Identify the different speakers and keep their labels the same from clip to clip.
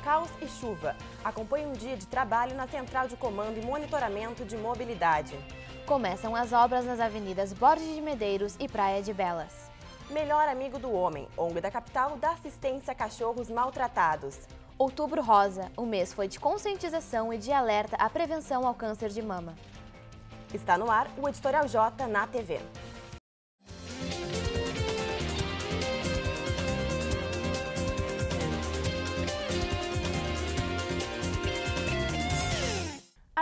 Speaker 1: caos e chuva. Acompanhe um dia de trabalho na Central de Comando e Monitoramento de Mobilidade.
Speaker 2: Começam as obras nas avenidas Borges de Medeiros e Praia de Belas.
Speaker 1: Melhor amigo do homem, ONG da capital dá assistência a cachorros maltratados.
Speaker 2: Outubro Rosa, o mês foi de conscientização e de alerta à prevenção ao câncer de mama.
Speaker 1: Está no ar o Editorial J na TV.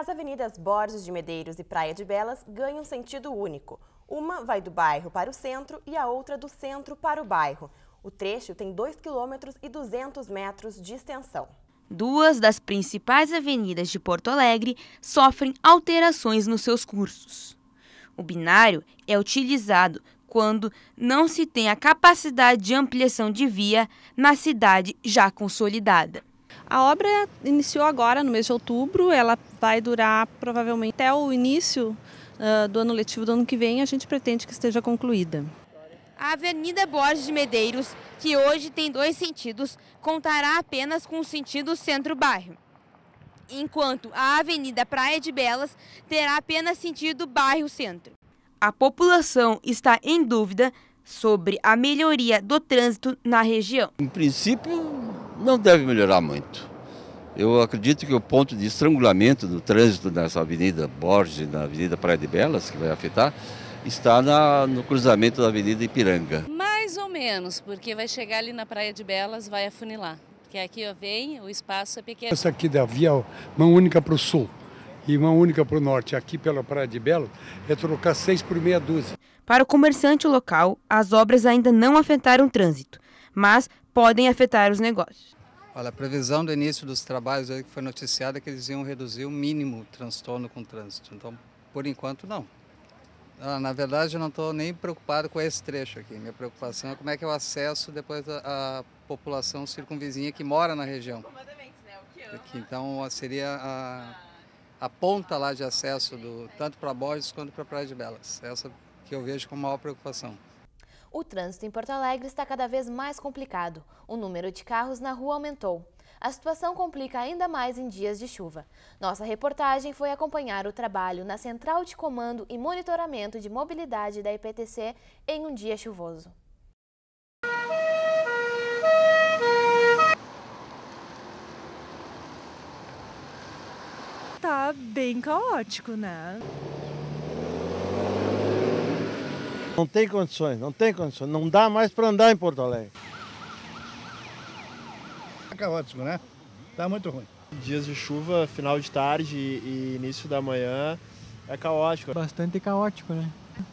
Speaker 1: As avenidas Borges de Medeiros e Praia de Belas ganham sentido único. Uma vai do bairro para o centro e a outra do centro para o bairro. O trecho tem 2 km e 200 metros de extensão.
Speaker 3: Duas das principais avenidas de Porto Alegre sofrem alterações nos seus cursos. O binário é utilizado quando não se tem a capacidade de ampliação de via na cidade já consolidada.
Speaker 4: A obra iniciou agora no mês de outubro, ela vai durar provavelmente até o início uh, do ano letivo do ano que vem, a gente pretende que esteja concluída.
Speaker 3: A Avenida Borges de Medeiros, que hoje tem dois sentidos, contará apenas com o sentido centro-bairro. Enquanto a Avenida Praia de Belas terá apenas sentido bairro-centro. A população está em dúvida sobre a melhoria do trânsito na região.
Speaker 5: Em princípio, não deve melhorar muito. Eu acredito que o ponto de estrangulamento do trânsito nessa Avenida Borges, na Avenida Praia de Belas, que vai afetar, está na, no cruzamento da Avenida Ipiranga.
Speaker 6: Mais ou menos, porque vai chegar ali na Praia de Belas, vai afunilar. Porque aqui ó, vem, o espaço é pequeno.
Speaker 7: Essa aqui da via mão única para o sul e mão única para o norte, aqui pela Praia de Belas, é trocar seis por meia dúzia.
Speaker 3: Para o comerciante local, as obras ainda não afetaram o trânsito, mas podem afetar os negócios.
Speaker 8: Olha, a previsão do início dos trabalhos que foi noticiada é que eles iam reduzir o mínimo transtorno com o trânsito. Então, por enquanto, não. Ah, na verdade, eu não estou nem preocupado com esse trecho aqui. Minha preocupação é como é que é o acesso depois da população circunvizinha que mora na região. Aqui, então, seria a, a ponta lá de acesso do, tanto para Borges quanto para Praia de Belas. Essa que eu vejo como maior preocupação.
Speaker 2: O trânsito em Porto Alegre está cada vez mais complicado. O número de carros na rua aumentou. A situação complica ainda mais em dias de chuva. Nossa reportagem foi acompanhar o trabalho na Central de Comando e Monitoramento de Mobilidade da IPTC em um dia chuvoso.
Speaker 9: Tá bem caótico, né?
Speaker 10: Não tem condições, não tem condições, não dá mais para andar em Porto Alegre.
Speaker 11: É caótico, né? Tá muito ruim.
Speaker 12: Dias de chuva, final de tarde e início da manhã é caótico.
Speaker 13: Bastante caótico, né?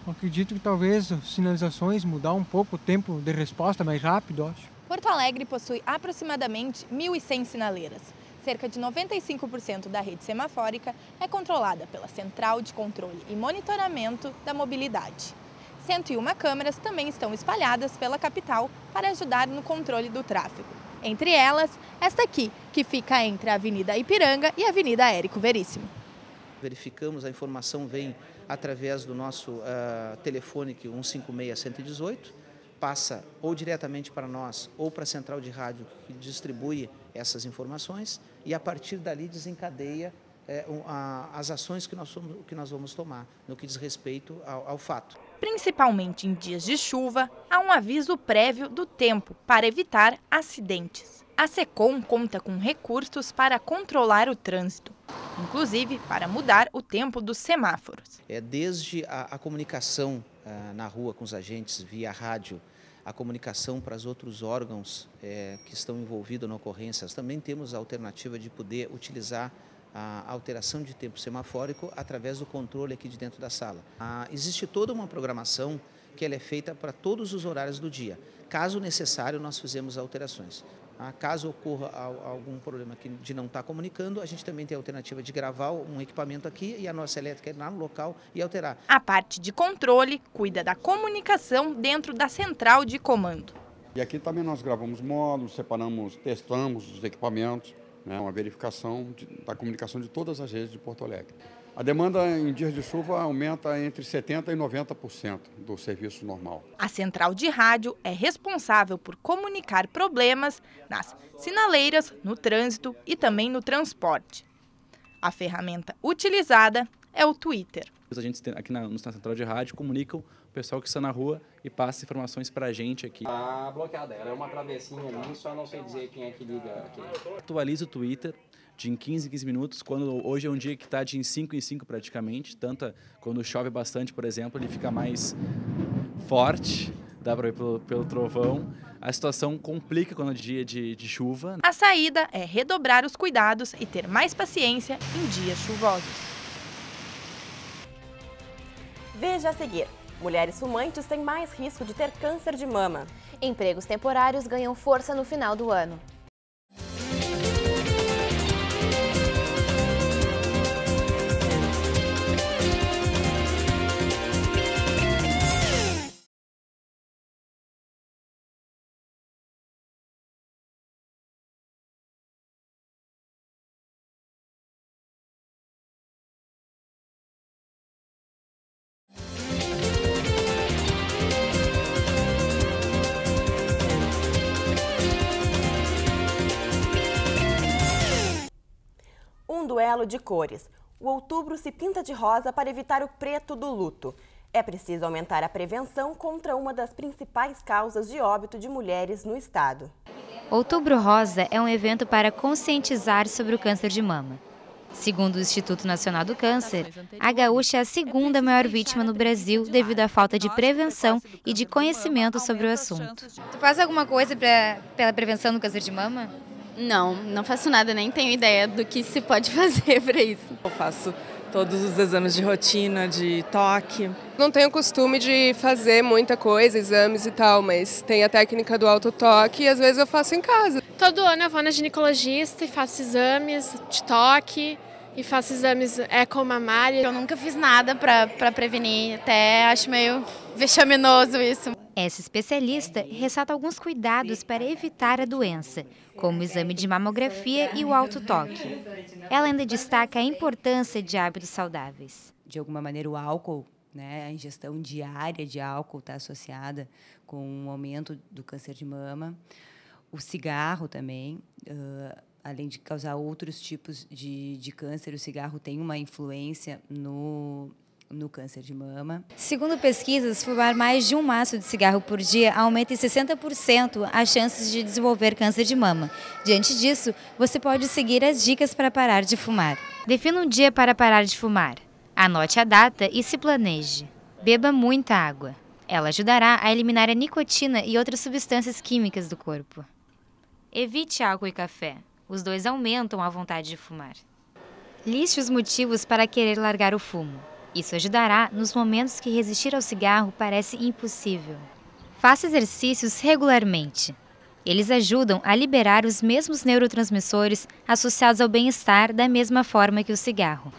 Speaker 13: Acredito que talvez as sinalizações mudar um pouco o tempo de resposta mais rápido, acho.
Speaker 14: Porto Alegre possui aproximadamente 1.100 sinaleiras. Cerca de 95% da rede semafórica é controlada pela Central de Controle e Monitoramento da Mobilidade. 101 câmeras também estão espalhadas pela capital para ajudar no controle do tráfego. Entre elas, esta aqui, que fica entre a Avenida Ipiranga e a Avenida Érico Veríssimo.
Speaker 15: Verificamos, a informação vem através do nosso uh, telefone 156-118, passa ou diretamente para nós ou para a central de rádio que distribui essas informações e a partir dali desencadeia é, a, as ações que nós, somos, que nós vamos tomar no que diz respeito ao, ao fato.
Speaker 14: Principalmente em dias de chuva, há um aviso prévio do tempo para evitar acidentes. A SECOM conta com recursos para controlar o trânsito, inclusive para mudar o tempo dos semáforos.
Speaker 15: É desde a, a comunicação ah, na rua com os agentes via rádio, a comunicação para os outros órgãos é, que estão envolvidos na ocorrência. Também temos a alternativa de poder utilizar a alteração de tempo semafórico através do controle aqui de dentro da sala. Ah, existe toda uma programação que ela é feita para todos os horários do dia. Caso necessário, nós fizemos alterações. Ah, caso ocorra algum problema de não estar comunicando, a gente também tem a alternativa de gravar um equipamento aqui e a nossa elétrica ir lá no local e alterar.
Speaker 14: A parte de controle cuida da comunicação dentro da central de comando.
Speaker 16: E aqui também nós gravamos módulos, separamos, testamos os equipamentos né, uma verificação de, da comunicação de todas as redes de Porto Alegre. A demanda em dias de chuva aumenta entre 70% e 90% do serviço normal.
Speaker 14: A central de rádio é responsável por comunicar problemas nas sinaleiras, no trânsito e também no transporte. A ferramenta utilizada é o Twitter.
Speaker 17: A gente aqui na, na central de rádio comunica o pessoal que está na rua e passa informações para a gente aqui.
Speaker 18: Tá bloqueada, ela é uma travessinha ali, só não sei dizer quem é que liga aqui.
Speaker 17: Atualiza o Twitter de em 15 em 15 minutos, quando hoje é um dia que está de em 5 em 5 praticamente, tanto quando chove bastante, por exemplo, ele fica mais forte, dá para ver pelo, pelo trovão. A situação complica quando é dia de, de chuva.
Speaker 14: A saída é redobrar os cuidados e ter mais paciência em dias chuvosos.
Speaker 1: Veja a seguir. Mulheres fumantes têm mais risco de ter câncer de mama.
Speaker 2: Empregos temporários ganham força no final do ano.
Speaker 1: Duelo de cores. O outubro se pinta de rosa para evitar o preto do luto. É preciso aumentar a prevenção contra uma das principais causas de óbito de mulheres no estado.
Speaker 19: Outubro Rosa é um evento para conscientizar sobre o câncer de mama. Segundo o Instituto Nacional do Câncer, a gaúcha é a segunda maior vítima no Brasil devido à falta de prevenção e de conhecimento sobre o assunto.
Speaker 20: Tu faz alguma coisa pra, pela prevenção do câncer de mama?
Speaker 21: Não, não faço nada, nem tenho ideia do que se pode fazer para isso.
Speaker 22: Eu faço todos os exames de rotina, de toque. Não tenho costume de fazer muita coisa, exames e tal, mas tem a técnica do autotoque e às vezes eu faço em casa.
Speaker 23: Todo ano eu vou na ginecologista e faço exames de toque e faço exames ecomamária.
Speaker 21: Eu nunca fiz nada para prevenir, até acho meio vexaminoso isso.
Speaker 19: Essa especialista ressalta alguns cuidados para evitar a doença, como o exame de mamografia e o autotoque. Ela ainda destaca a importância de hábitos saudáveis.
Speaker 24: De alguma maneira, o álcool, né, a ingestão diária de álcool está associada com um aumento do câncer de mama. O cigarro também, uh, além de causar outros tipos de, de câncer, o cigarro tem uma influência no, no câncer de mama.
Speaker 19: Segundo pesquisas, fumar mais de um maço de cigarro por dia aumenta em 60% as chances de desenvolver câncer de mama. Diante disso, você pode seguir as dicas para parar de fumar. Defina um dia para parar de fumar. Anote a data e se planeje. Beba muita água. Ela ajudará a eliminar a nicotina e outras substâncias químicas do corpo. Evite álcool e café. Os dois aumentam a vontade de fumar. Liste os motivos para querer largar o fumo. Isso ajudará nos momentos que resistir ao cigarro parece impossível. Faça exercícios regularmente. Eles ajudam a liberar os mesmos neurotransmissores associados ao bem-estar da mesma forma que o cigarro.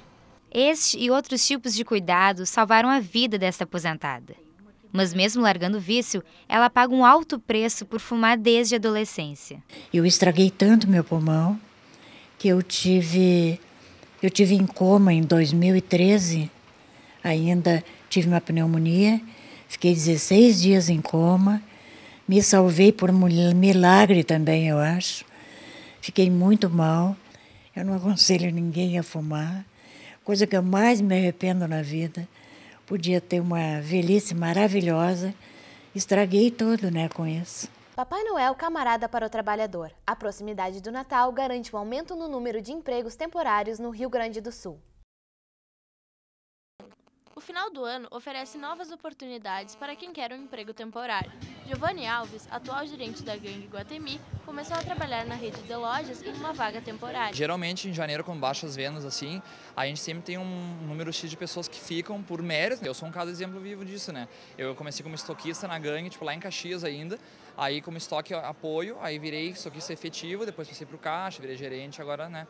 Speaker 19: Este e outros tipos de cuidados salvaram a vida desta aposentada. Mas mesmo largando o vício, ela paga um alto preço por fumar desde a adolescência.
Speaker 25: Eu estraguei tanto meu pulmão que eu tive eu tive em coma em 2013 ainda tive uma pneumonia, fiquei 16 dias em coma, me salvei por milagre também, eu acho. Fiquei muito mal. Eu não aconselho ninguém a fumar. Coisa que eu mais me arrependo na vida. Podia ter uma velhice maravilhosa. Estraguei tudo, né, com isso.
Speaker 2: Papai Noel camarada para o trabalhador. A proximidade do Natal garante um aumento no número de empregos temporários no Rio Grande do Sul.
Speaker 26: Final do ano oferece novas oportunidades para quem quer um emprego temporário. Giovanni Alves, atual gerente da gangue Guatemi, começou a trabalhar na rede de lojas em uma vaga temporária.
Speaker 27: Geralmente, em janeiro, com baixas vendas assim, a gente sempre tem um número X de pessoas que ficam por méritos. Eu sou um caso exemplo vivo disso, né? Eu comecei como estoquista na gangue, tipo lá em Caxias ainda, aí como estoque apoio, aí virei estoquista efetivo, depois passei para o caixa, virei gerente, agora, né,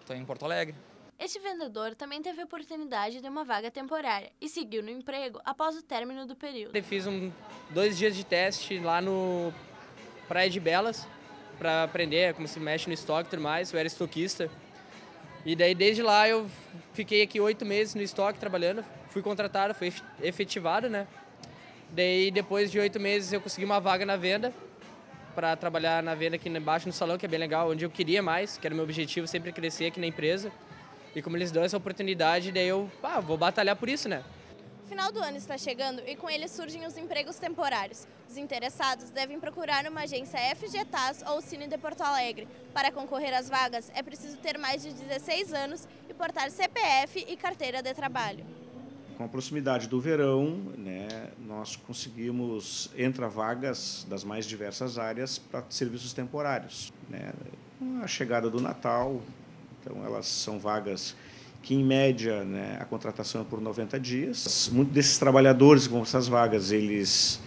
Speaker 27: estou em Porto Alegre.
Speaker 26: Este vendedor também teve a oportunidade de uma vaga temporária e seguiu no emprego após o término do período.
Speaker 28: Eu fiz um, dois dias de teste lá no Praia de Belas para aprender como se mexe no estoque e tudo mais. Eu era estoquista. E daí desde lá eu fiquei aqui oito meses no estoque trabalhando, fui contratado, fui efetivado, né? Daí depois de oito meses eu consegui uma vaga na venda para trabalhar na venda aqui embaixo no salão, que é bem legal, onde eu queria mais, que era o meu objetivo, sempre crescer aqui na empresa. E como eles dão essa oportunidade, daí eu ah, vou batalhar por isso, né?
Speaker 26: final do ano está chegando e com ele surgem os empregos temporários. Os interessados devem procurar uma agência FGTAS ou Cine de Porto Alegre. Para concorrer às vagas, é preciso ter mais de 16 anos e portar CPF e carteira de trabalho.
Speaker 29: Com a proximidade do verão, né, nós conseguimos entrar vagas das mais diversas áreas para serviços temporários. Né? A chegada do Natal, então elas são vagas que em média né, a contratação é por 90 dias. Muitos desses trabalhadores com essas vagas, eles,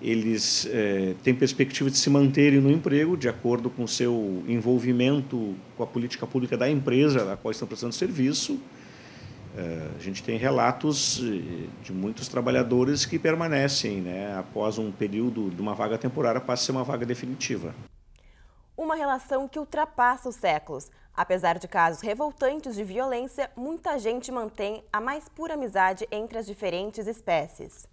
Speaker 29: eles é, têm perspectiva de se manterem no emprego de acordo com o seu envolvimento com a política pública da empresa a qual estão prestando serviço. É, a gente tem relatos de muitos trabalhadores que permanecem né, após um período de uma vaga temporária, passa a ser uma vaga definitiva.
Speaker 1: Uma relação que ultrapassa os séculos. Apesar de casos revoltantes de violência, muita gente mantém a mais pura amizade entre as diferentes espécies.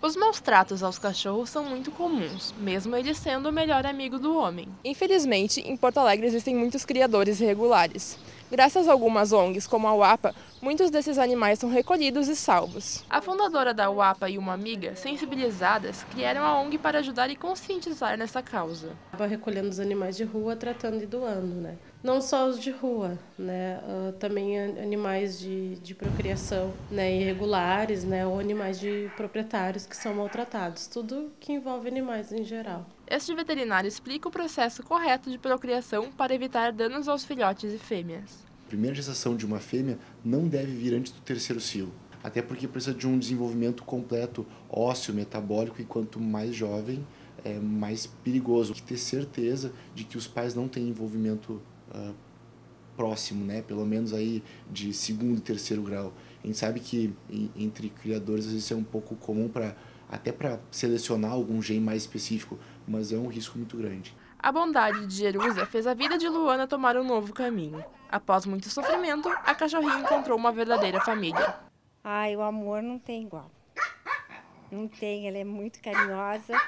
Speaker 23: Os maus tratos aos cachorros são muito comuns, mesmo ele sendo o melhor amigo do homem.
Speaker 22: Infelizmente, em Porto Alegre existem muitos criadores irregulares. Graças a algumas ONGs, como a UAPA, muitos desses animais são recolhidos e salvos.
Speaker 23: A fundadora da UAPA e uma amiga, sensibilizadas, criaram a ONG para ajudar e conscientizar nessa causa.
Speaker 30: Estava recolhendo os animais de rua, tratando e doando, né? Não só os de rua, né? Uh, também animais de, de procriação né? irregulares, né? Ou animais de proprietários que são maltratados. Tudo que envolve animais em geral.
Speaker 23: Este veterinário explica o processo correto de procriação para evitar danos aos filhotes e fêmeas.
Speaker 31: A primeira gestação de uma fêmea não deve vir antes do terceiro cio, até porque precisa de um desenvolvimento completo ósseo, metabólico, e quanto mais jovem, é mais perigoso. Ter certeza de que os pais não têm envolvimento uh, próximo, né? pelo menos aí de segundo e terceiro grau. A gente sabe que entre criadores vezes é um pouco comum para até para selecionar algum gene mais específico, mas é um risco muito grande.
Speaker 23: A bondade de Jerusa fez a vida de Luana tomar um novo caminho. Após muito sofrimento, a cachorrinha encontrou uma verdadeira família.
Speaker 32: Ai, o amor não tem igual. Não tem, ela é muito carinhosa.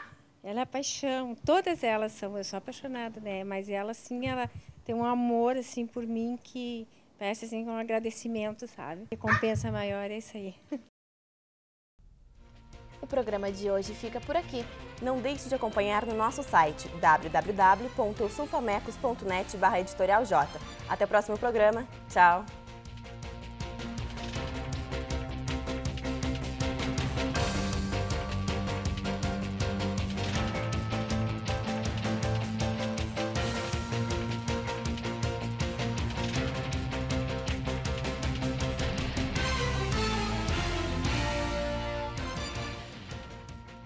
Speaker 32: Ela é paixão. Todas elas são, eu sou apaixonada, né? Mas ela sim, ela tem um amor assim por mim que parece assim um agradecimento, sabe? A recompensa maior é isso aí.
Speaker 2: O programa de hoje fica por aqui.
Speaker 1: Não deixe de acompanhar no nosso site www.sulfamecos.net J. Até o próximo programa. Tchau!